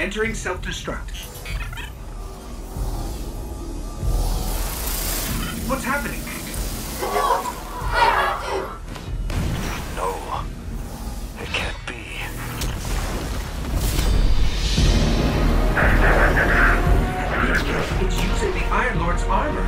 Entering self-destruct. What's happening? No. It can't be. It's using the Iron Lord's armor.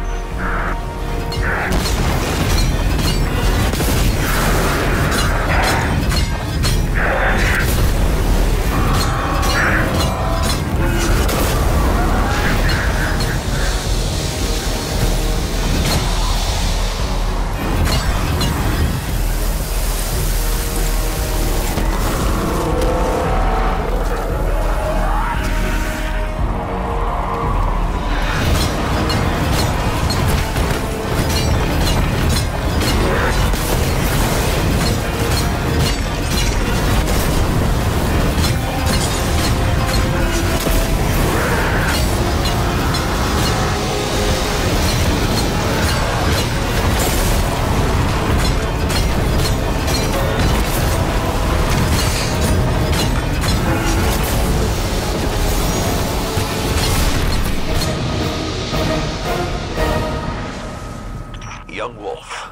Young Wolf,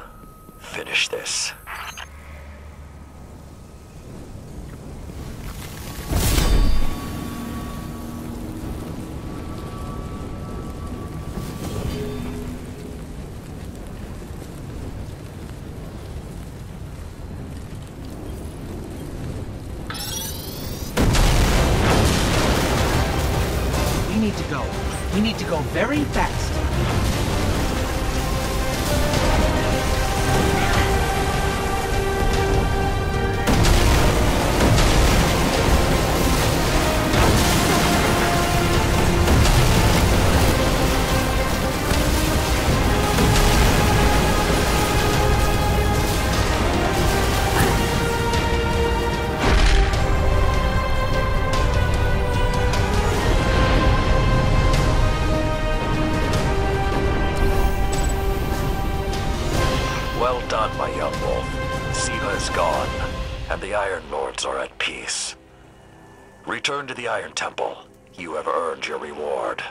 finish this. We need to go. We need to go very fast. Well done, my young wolf. Siva is gone, and the Iron Lords are at peace. Return to the Iron Temple. You have earned your reward.